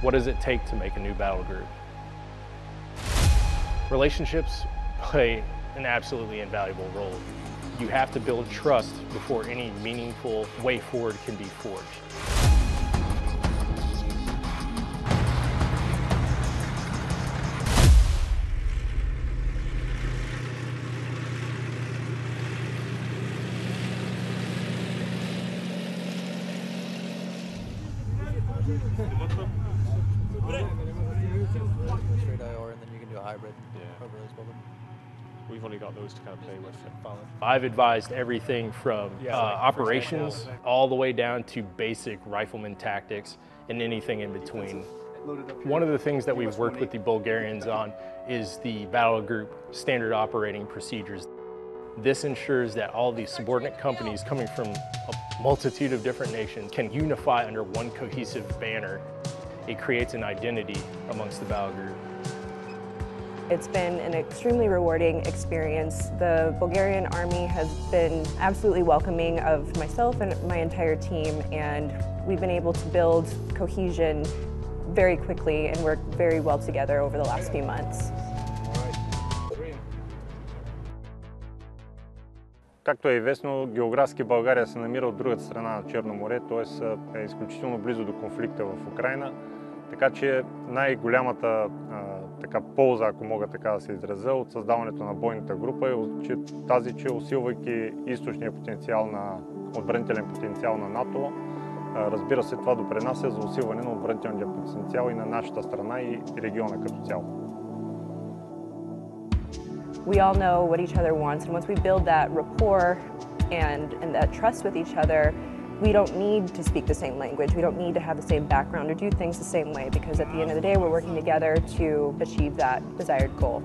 What does it take to make a new battle group? Relationships play an absolutely invaluable role. You have to build trust before any meaningful way forward can be forged. straight IR, and then you can do a hybrid. Yeah. However is well. We've only got those to kind of play with. I've advised everything from Yeah, uh, like operations all the way down to basic rifleman tactics and anything in between. One of the things that we've worked with the Bulgarians on is the battle group standard operating procedures. This ensures that all these subordinate companies coming from a multitude of different nations can unify under one cohesive banner. It creates an identity amongst the battle group. It's been an extremely rewarding experience. The Bulgarian army has been absolutely welcoming of myself and my entire team, and we've been able to build cohesion very quickly and work very well together over the last few months. Както е известно, географски България се намира от другата страна на Черно море, т.е. е изключително близо до конфликта в Украина. Така че най-голямата така, полза, ако мога така да се изразя, от създаването на бойната група е че, тази, че усилвайки източния потенциал на отбранителен потенциал на НАТО, разбира се, това допринася за усилване на отбранителния потенциал и на нашата страна и региона като цяло. We all know what each other wants, and once we build that rapport and, and that trust with each other, we don't need to speak the same language. We don't need to have the same background or do things the same way because at the end of the day, we're working together to achieve that desired goal.